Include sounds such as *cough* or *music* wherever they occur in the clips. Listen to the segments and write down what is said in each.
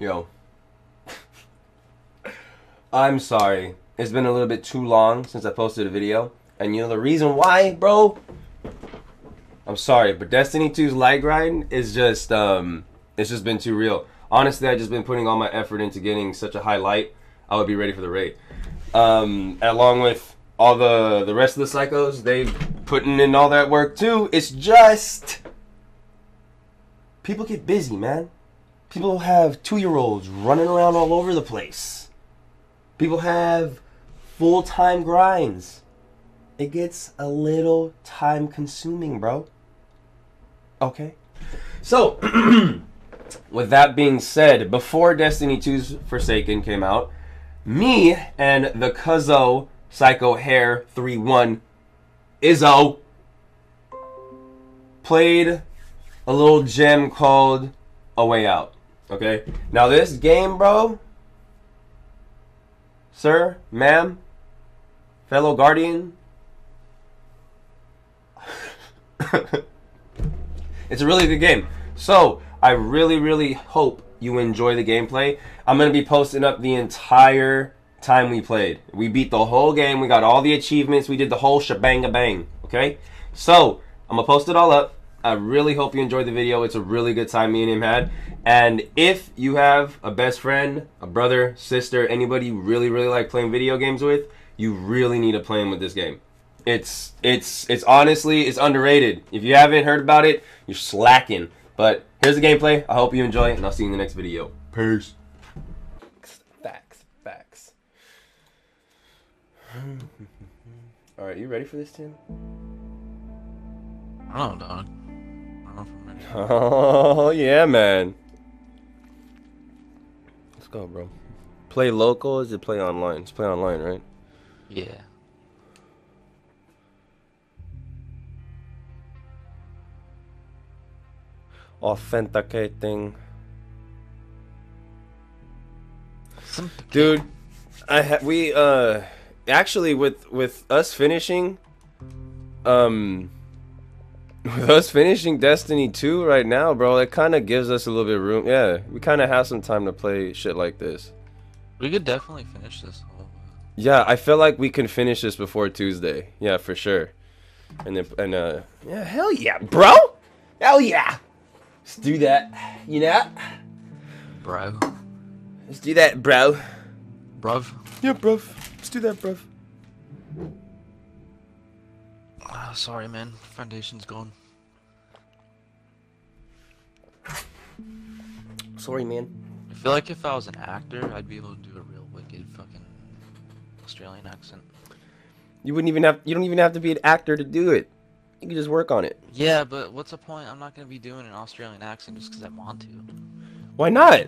Yo. I'm sorry. It's been a little bit too long since I posted a video. And you know the reason why, bro? I'm sorry, but Destiny 2's light grind is just um it's just been too real. Honestly, I just been putting all my effort into getting such a high light. I would be ready for the raid. Um along with all the the rest of the psychos, they've putting in all that work too. It's just people get busy, man. People have two year olds running around all over the place. People have full time grinds. It gets a little time consuming, bro. Okay. So, *clears throat* with that being said, before Destiny 2's Forsaken came out, me and the Cuzzo SyCo hare 3 1 Izzo played a little gem called A Way Out. Okay? Now, this game, bro, sir, ma'am, fellow guardian, *laughs* it's a really good game. So, I really, really hope you enjoy the gameplay. I'm going to be posting up the entire time we played. We beat the whole game. We got all the achievements. We did the whole shebang bang. Okay? So, I'm to post it all up. I really hope you enjoyed the video. It's a really good time me and him had. And if you have a best friend, a brother, sister, anybody you really, really like playing video games with, you really need to play him with this game. It's it's it's honestly it's underrated. If you haven't heard about it, you're slacking. But here's the gameplay. I hope you enjoy and I'll see you in the next video. Peace. Facts, facts. *laughs* All right, you ready for this, Tim? I don't know, dog. I don't know if I'm ready. Oh *laughs* yeah, man. Let's go, bro. Play local? Or is it play online? It's play online, right? Yeah. Authenticating. Dude i ha- we uh actually with with us finishing um with *laughs* us finishing destiny 2 right now bro it kind of gives us a little bit of room. Yeah we kind of have some time to play shit like this. We could definitely finish this whole. yeah i feel like we can finish this before tuesday. Yeah for sure. And then and uh yeah hell yeah bro! Hell yeah! Let's do that. You know? Bro. let's do that bro. Bruv. yeah bruv. Let's do that bruv Oh, sorry, man. Foundation's gone. sorry man I feel like if I was an actor, I'd be able to do a real wicked fucking Australian accent. You wouldn't even have. You don't even have to be an actor to do it. You can just work on it. Yeah, but what's the point? I'm not gonna be doing an Australian accent just because I want to. Why not?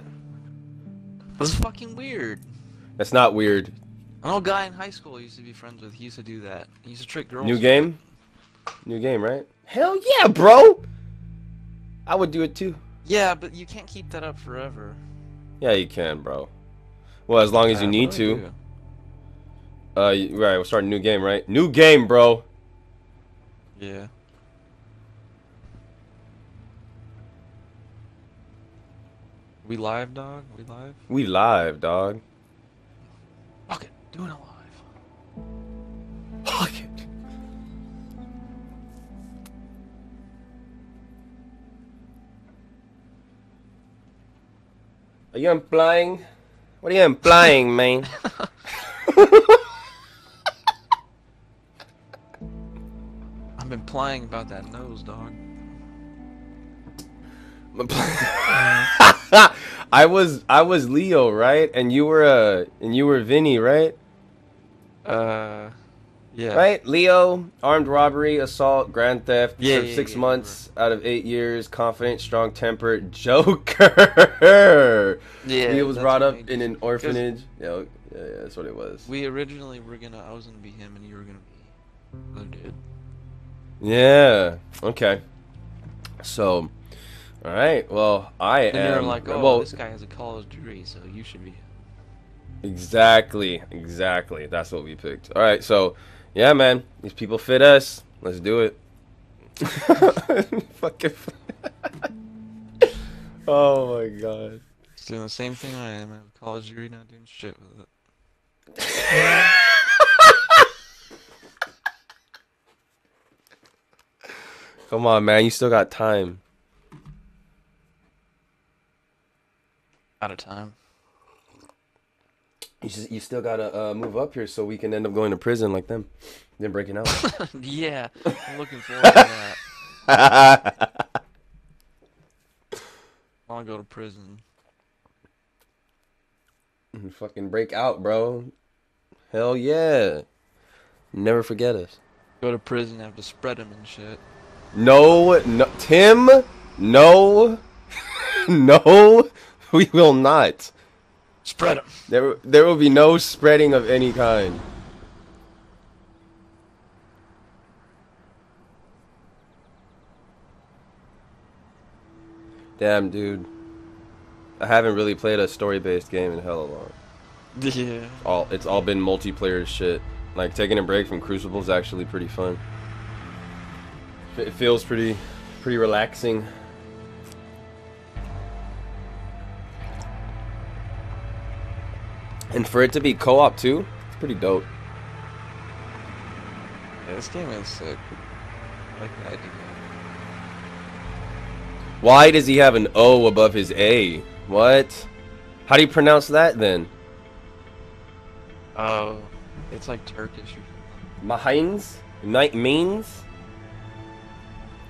That's fucking weird. That's not weird. An old guy in high school I used to be friends with. He used to do that. He used to trick girls. New game. New game, right? Hell yeah, bro. I would do it too. Yeah, but you can't keep that up forever. Yeah, you can, bro. Well, as long as you need what do I to. do? Uh, right. We'll start a new game, right? New game, bro. Yeah. We live, dog? We live? We live, dog. Fuck it. Doing it live. You implying? What are you implying, man? *laughs* I've been playing about that nose, dog. *laughs* I was I was Leo, right? And you were uh and you were Vinny, right? Uh, yeah. Right? Leo, armed robbery, assault, grand theft, Yeah, yeah, six yeah, months out of eight years, confident, strong tempered, *laughs* Joker. Yeah. Leo was brought up in an orphanage. Yeah, yeah, yeah, that's what it was. We originally were gonna. I was gonna be him, and you were gonna be other dude. Yeah. Okay. So, all right. Well, I And am. you're like, oh, well, this guy has a college degree, so you should be. Exactly, exactly. That's what we picked. All right, so yeah, man, these people fit us. Let's do it. *laughs* Fucking. *laughs* oh my god. He's doing the same thing I am. I have a college degree, not doing shit with it. *laughs* Come on, man. You still got time. Out of time. You just, you still gotta uh, move up here so we can end up going to prison like them, then breaking out. *laughs* yeah, I'm looking forward to that. I want to go to prison. And fucking break out, bro. Hell yeah. Never forget us. Go to prison, have to spread them and shit. No, no, Tim, no, *laughs* no, *laughs* we will not. Spread them. There, there will be no spreading of any kind. Damn, dude. I haven't really played a story-based game in hella long. Yeah. All it's all been multiplayer shit. Like taking a break from Crucible is actually pretty fun. It feels pretty, pretty relaxing. And for it to be co-op too, it's pretty dope. Yeah, this game is sick. I like the idea. Why does he have an O above his A? What? How do you pronounce that then? Oh, it's like Turkish. Mahines? Night means?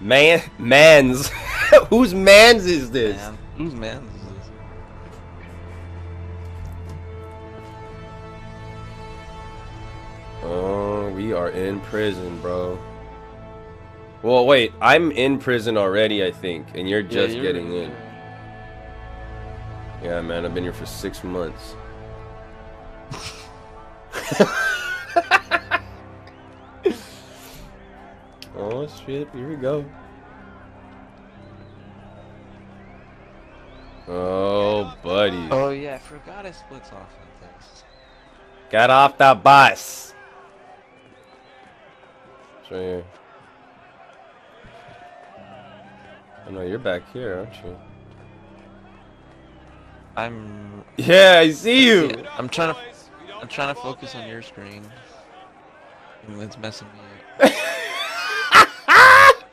Man, *laughs* mans. Whose mans is this? Man, whose man this? We are in prison, bro. Well, wait, I'm in prison already, I think, and you're Yeah, just you're- getting in. Yeah, man, I've been here for six months. *laughs* oh shit, here we go. Oh, buddy. Oh yeah, I forgot I splits off in things. Get off the bus. It's right here. Oh no, you're back here, aren't you? I'm. Yeah, I see you. I'm trying to. I'm trying to focus on your screen. And it's messing me up. *laughs*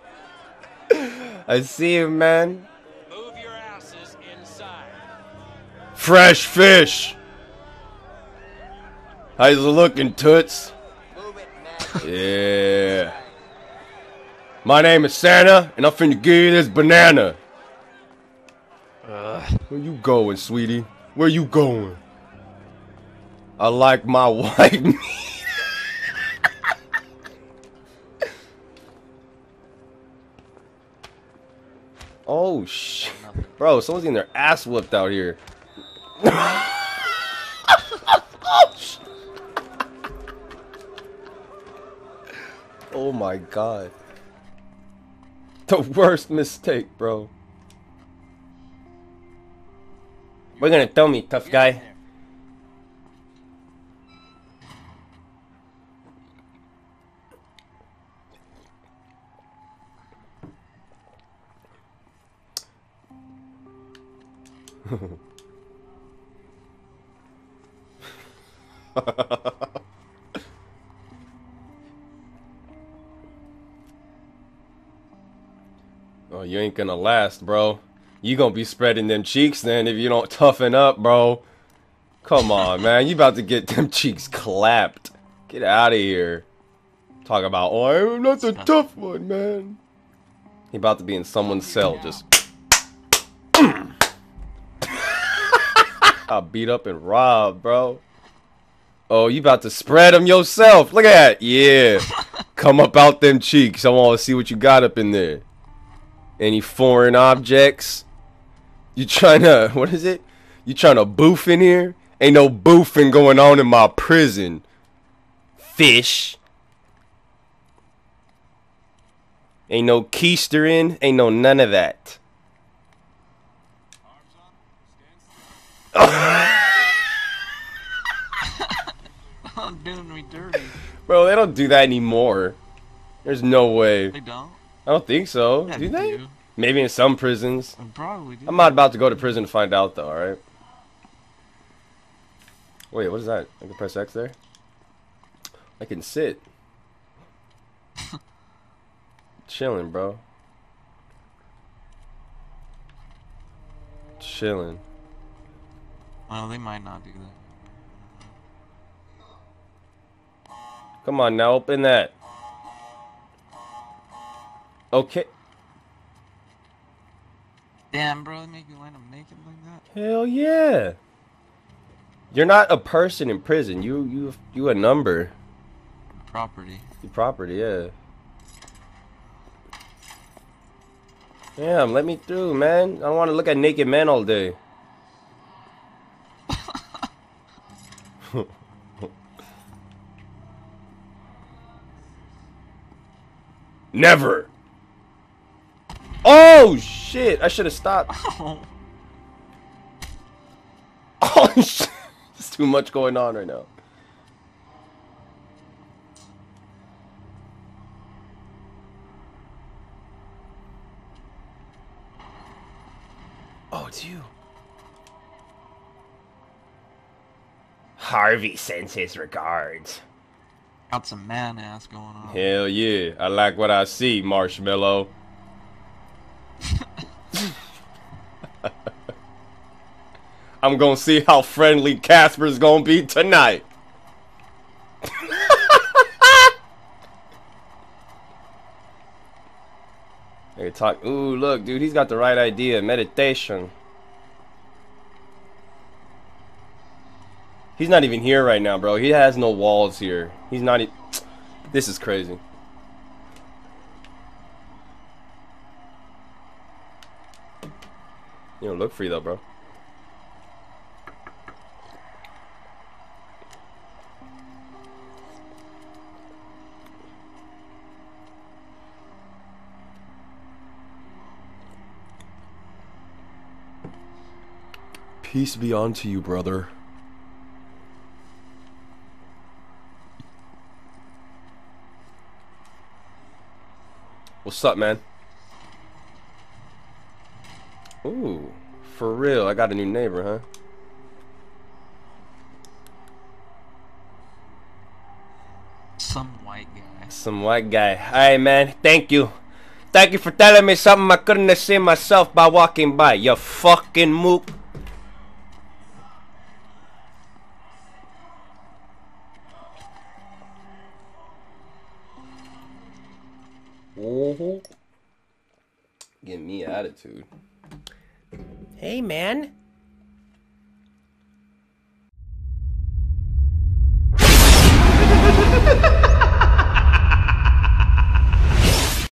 I see you, man. Move your asses inside. Fresh fish. How's it looking, toots? Move it, man. Yeah. My name is Santa, and I'm finna give you this banana. Ugh. Where you going, sweetie? Where you going? I like my *laughs* white meat. oh shit. Bro, someone's getting their ass whooped out here. *laughs* oh my god. The worst mistake, bro. We're gonna throw me, tough guy. *laughs* you ain't gonna last, bro. You gonna be spreading them cheeks then if you don't *laughs* toughen up, bro. Come on, *laughs* man. You about to get them cheeks clapped. Get out of here. Talk about, oh, I'm not the tough one, man. He about to be in someone's cell, just. *laughs* I beat up and robbed, bro. Oh, you about to spread them yourself. Look at that. Yeah. Come up out them cheeks. I want to see what you got up in there. Any foreign objects? You trying *laughs* to, what is it? You trying to boof in here? Ain't no boofing going on in my prison. Fish. Ain't no keister in. Ain't no none of that. *laughs* I'm doing me dirty. Bro, they don't do that anymore. There's no way. They don't. I don't think so. Yeah, do they? do. Maybe in some prisons. Probably do. I'm not about to go to prison to find out though, alright? Wait, what is that? I can press X there? I can sit. *laughs* Chilling, bro. Chilling. Well, they might not do that. Come on now, open that. Okay. Damn, bro, they make you line up naked like that? Hell yeah. You're not a person in prison. You you you a number. Property. Your property, yeah. Damn, let me through, man. I don't want to look at naked men all day. *laughs* Never. Oh shit! I should have stopped. *laughs* Oh, Oh *laughs* shit! There's too much going on right now. Oh, it's you. Harvey sends his regards. got some man ass going on. Hell yeah, I like what I see, Marshmallow. I'm gonna see how friendly Casper's gonna be tonight. *laughs* Hey, talk. Ooh, look, dude, he's got the right idea. Meditation. He's not even here right now, bro. He has no walls here. He's not. E *tsk* this is crazy. You don't look free though, bro. Peace be unto you, brother. What's up, man? Ooh, for real, I got a new neighbor, huh? Some white guy. Some white guy. Hey, man, thank you. Thank you for telling me something I couldn't have seen myself by walking by. You fucking mook. Attitude. Hey, man.